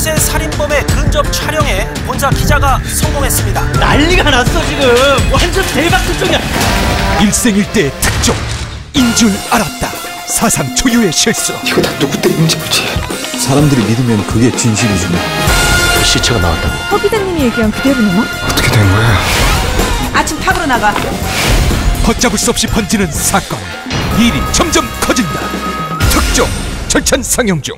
있는 연쇄 살인범의 근접 촬영에 본사 기자가 성공했습니다. 난리가 났어 지금 완전 대박 특종이야 일생일대 특종 인 줄 알았다 사상 초유의 실수 이거 다 누구 때문인지 보지. 사람들이 믿으면 그게 진실이지 시체가 나왔다고 허 기자님이 얘기한 그대로네요? 어떻게 된 거야? 아침 팝으로 나가. 걷잡을 수 없이 번지는 사건 일이 점점 커진다 특종 절찬 상영 중